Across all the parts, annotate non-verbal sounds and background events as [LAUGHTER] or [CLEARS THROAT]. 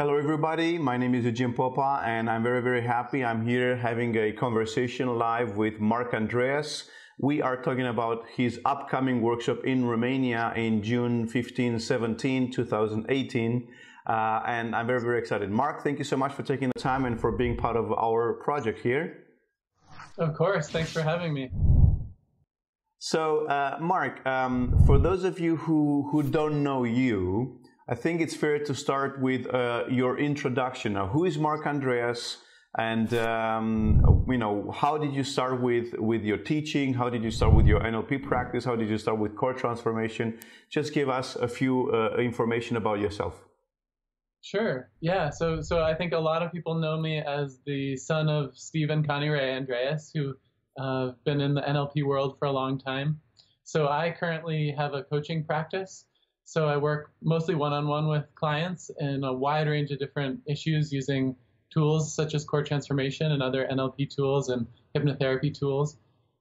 Hello, everybody. My name is Eugene Popa, and I'm very, very happy. I'm here having a conversation live with Mark Andreas. We are talking about his upcoming workshop in Romania in June 15, 17, 2018. Uh, and I'm very, very excited. Mark, thank you so much for taking the time and for being part of our project here. Of course. Thanks for having me. So, uh, Mark, um, for those of you who, who don't know you, I think it's fair to start with uh, your introduction. Now, who is Mark Andreas? And um, you know, how did you start with with your teaching? How did you start with your NLP practice? How did you start with core transformation? Just give us a few uh, information about yourself. Sure. Yeah. So so I think a lot of people know me as the son of Stephen Connirae Andreas, who uh, been in the NLP world for a long time. So I currently have a coaching practice so I work mostly one-on-one with clients in a wide range of different issues using tools such as core transformation and other NLP tools and hypnotherapy tools.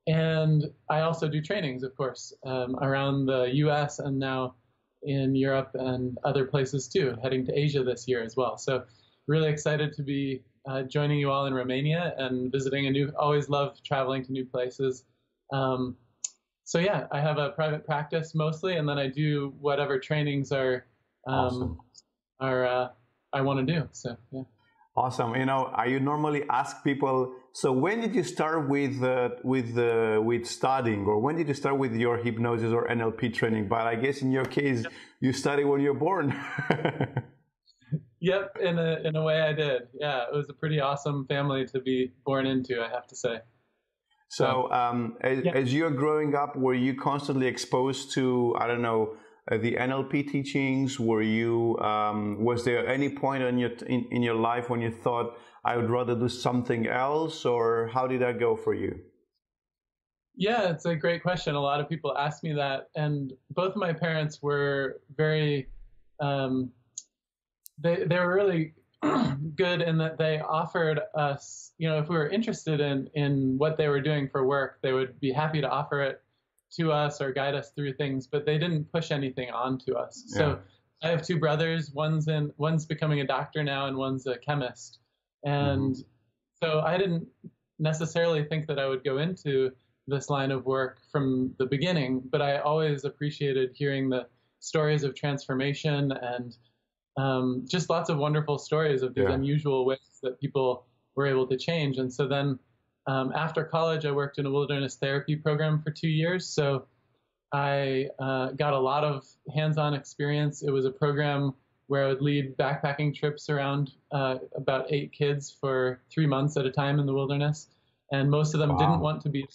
And I also do trainings, of course, um, around the US and now in Europe and other places too, heading to Asia this year as well. So really excited to be uh, joining you all in Romania and visiting a new, always love traveling to new places. Um, so yeah, I have a private practice mostly, and then I do whatever trainings are um, awesome. are uh, I want to do. So yeah. Awesome. You know, I you normally ask people. So when did you start with uh, with uh, with studying, or when did you start with your hypnosis or NLP training? But I guess in your case, yep. you studied when you're born. [LAUGHS] yep, in a in a way, I did. Yeah, it was a pretty awesome family to be born into. I have to say. So, um, as, yeah. as, you're growing up, were you constantly exposed to, I don't know, uh, the NLP teachings? Were you, um, was there any point in your, in, in your life when you thought, I would rather do something else, or how did that go for you? Yeah, it's a great question. A lot of people ask me that, and both my parents were very, um, they they were really [CLEARS THROAT] good in that they offered us, you know, if we were interested in in what they were doing for work, they would be happy to offer it to us or guide us through things, but they didn't push anything onto us. Yeah. So I have two brothers. One's in one's becoming a doctor now, and one's a chemist. And mm-hmm. so I didn't necessarily think that I would go into this line of work from the beginning, but I always appreciated hearing the stories of transformation and um, just lots of wonderful stories of these yeah. unusual ways that people were able to change. And so then um, after college, I worked in a wilderness therapy program for two years. So I uh, got a lot of hands on experience. It was a program where I would lead backpacking trips around uh, about eight kids for three months at a time in the wilderness. And most of them wow. didn't want to be.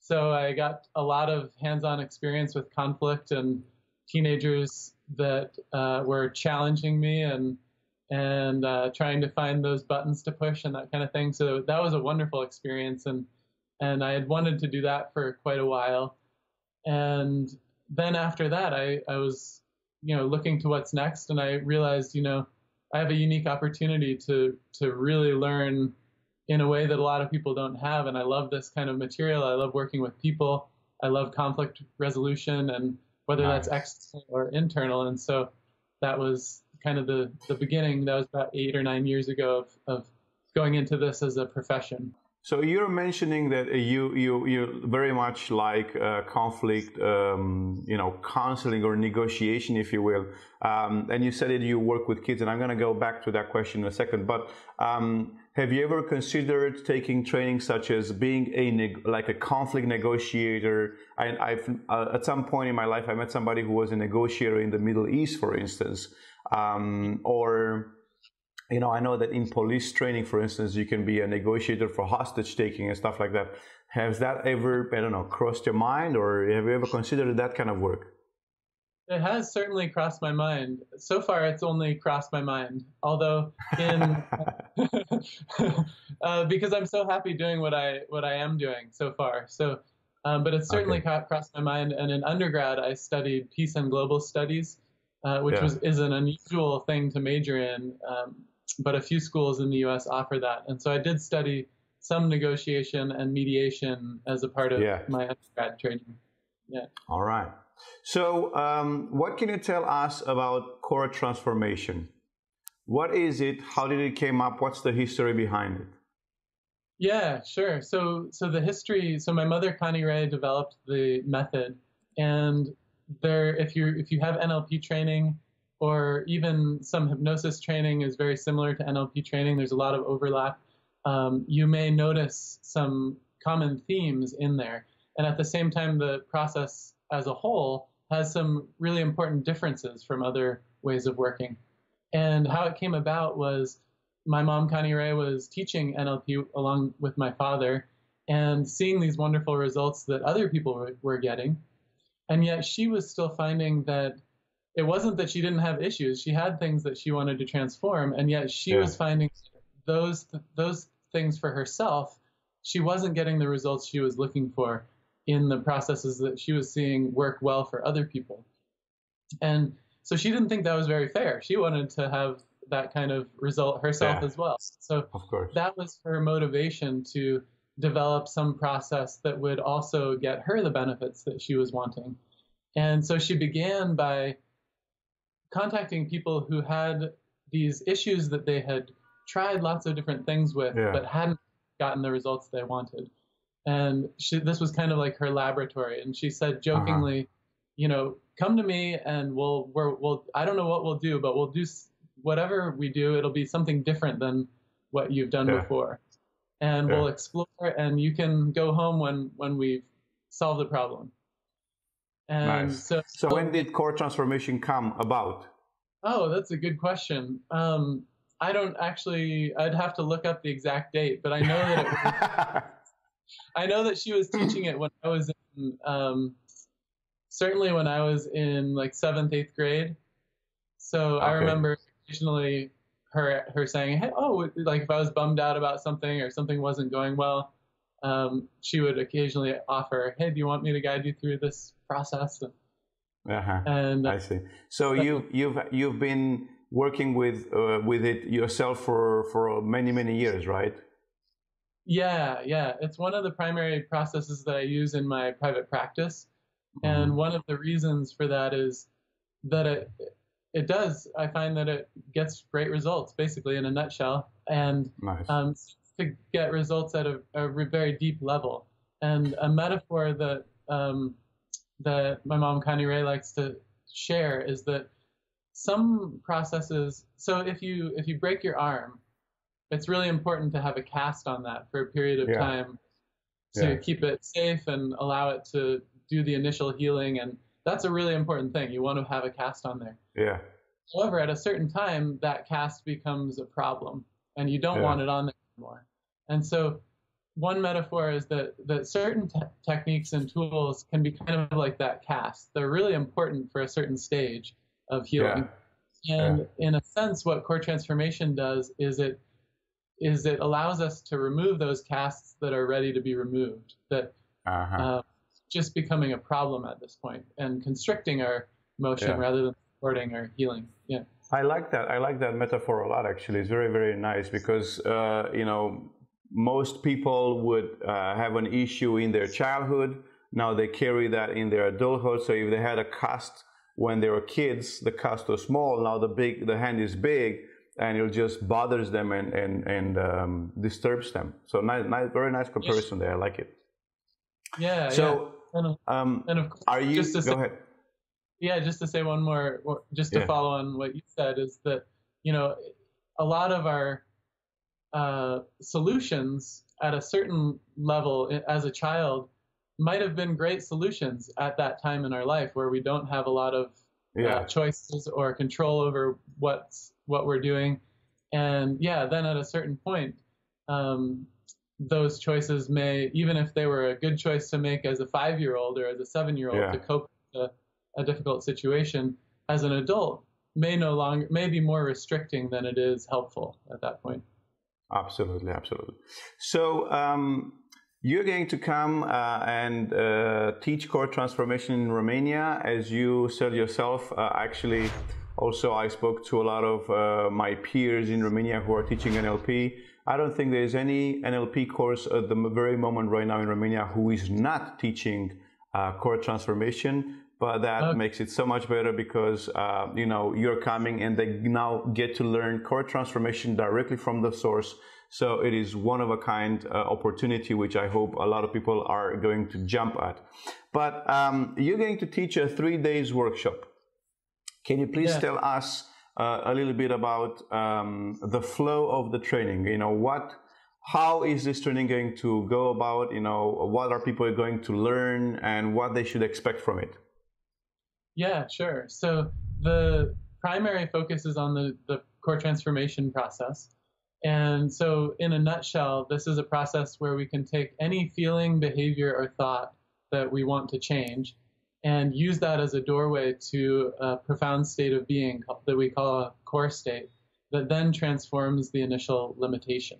So I got a lot of hands on experience with conflict and teenagers that uh, were challenging me and and uh, trying to find those buttons to push and that kind of thing. So that was a wonderful experience, and and I had wanted to do that for quite a while. And then after that, I I was you know looking to what's next, and I realized you know I have a unique opportunity to to really learn in a way that a lot of people don't have, and I love this kind of material. I love working with people. I love conflict resolution and whether nice. that's external or internal. And so that was kind of the, the beginning. That was about eight or nine years ago of, of going into this as a profession. So you're mentioning that you you you very much like uh, conflict, um, you know, counseling or negotiation, if you will. Um, and you said that you work with kids, and I'm going to go back to that question in a second. But um, have you ever considered taking training such as being a like a conflict negotiator? I, have uh, at some point in my life I met somebody who was a negotiator in the Middle East, for instance, um, or you know I know that in police training, for instance, you can be a negotiator for hostage taking and stuff like that. Has that ever I don't know crossed your mind, or have you ever considered that kind of work? It has certainly crossed my mind. So far, it's only crossed my mind. Although, in [LAUGHS] uh, because I'm so happy doing what I what I am doing so far. So, um, but it's certainly okay. crossed my mind. And in undergrad, I studied peace and global studies, uh, which yeah. was is an unusual thing to major in. Um, but a few schools in the U.S. offer that, and so I did study some negotiation and mediation as a part of yeah. my undergrad training. Yeah. All right. So, um, what can you tell us about core transformation? What is it? How did it came up? What's the history behind it? Yeah, sure. So, so the history. So my mother, Connirae, developed the method, and there, if you if you have NLP training, or even some hypnosis training is very similar to NLP training. There's a lot of overlap. Um, you may notice some common themes in there, and at the same time, the process as a whole has some really important differences from other ways of working. And how it came about was my mom, Connirae, was teaching NLP along with my father and seeing these wonderful results that other people were, were getting. And yet she was still finding that it wasn't that she didn't have issues. She had things that she wanted to transform, and yet she yeah. was finding those those things for herself. She wasn't getting the results she was looking for in the processes that she was seeing work well for other people. And so she didn't think that was very fair. She wanted to have that kind of result herself yeah. as well. So of course. that was her motivation to develop some process that would also get her the benefits that she was wanting. And so she began by contacting people who had these issues that they had tried lots of different things with, yeah. but hadn't gotten the results they wanted. And she, this was kind of like her laboratory. And she said jokingly, uh-huh. you know, come to me and we'll, we're, we'll, I don't know what we'll do, but we'll do whatever we do, it'll be something different than what you've done yeah. before. And yeah. we'll explore and you can go home when, when we've solved the problem. And nice. so, so when did core transformation come about? Oh, that's a good question. Um, I don't actually. I'd have to look up the exact date, but I know that it was, [LAUGHS] I know that she was teaching it when I was in, um, certainly when I was in like seventh, eighth grade. So okay. I remember occasionally her her saying, "Hey, oh, like if I was bummed out about something or something wasn't going well, um, she would occasionally offer, "Hey, do you want me to guide you through this process?" Uh-huh. And I see. So you you've you've been working with uh, with it yourself for for many many years, right? Yeah, yeah. It's one of the primary processes that I use in my private practice, mm-hmm. and one of the reasons for that is that it it does. I find that it gets great results, basically in a nutshell, and nice. um, to get results at a, a, very deep level. And a metaphor that um, that my mom Connirae likes to share is that some processes. So if you if you break your arm, it's really important to have a cast on that for a period of yeah. time to yeah. keep it safe and allow it to do the initial healing and that's a really important thing. You want to have a cast on there. Yeah. However, at a certain time, that cast becomes a problem, and you don't yeah. want it on there anymore. And so, one metaphor is that that certain te- techniques and tools can be kind of like that cast. They're really important for a certain stage of healing. Yeah. And yeah. in a sense, what core transformation does is it is it allows us to remove those casts that are ready to be removed. That uh-huh. uh, just becoming a problem at this point and constricting our motion yeah. rather than supporting our healing. Yeah. I like that. I like that metaphor a lot. Actually, it's very very nice because uh, you know most people would uh, have an issue in their childhood. Now they carry that in their adulthood. So if they had a cast when they were kids, the cast was small. Now the big the hand is big, and it just bothers them and and and um, disturbs them. So nice, nice, very nice comparison there. I like it. Yeah. So and, um, and of course, are you? Just to go say, ahead. Yeah, just to say one more, just to yeah. follow on what you said is that you know a lot of our uh, solutions at a certain level as a child might have been great solutions at that time in our life where we don't have a lot of uh, yeah. uh, choices or control over what's what we're doing and yeah then at a certain point um, those choices may, even if they were a good choice to make as a five year old or as a seven year old to cope with a, a, difficult situation, as an adult, may no longer, may be more restricting than it is helpful at that point. Absolutely, absolutely. So, um, you're going to come uh, and uh, teach core transformation in Romania, as you said yourself. Uh, actually, also, I spoke to a lot of uh, my peers in Romania who are teaching NLP I don't think there's any NLP course at the very moment right now in Romania who is not teaching uh, core transformation. But that okay. makes it so much better because uh, you know you're coming and they now get to learn core transformation directly from the source. So it is one of a kind uh, opportunity which i hope a lot of people are going to jump at. But um, you're going to teach a three days workshop. Can you please yeah. tell us uh, a little bit about um, the flow of the training? You know what how is this training going to go about? You know what are people going to learn and what they should expect from it yeah, sure. So the primary focus is on the, the core transformation process. And so, in a nutshell, this is a process where we can take any feeling, behavior, or thought that we want to change and use that as a doorway to a profound state of being that we call a core state that then transforms the initial limitation.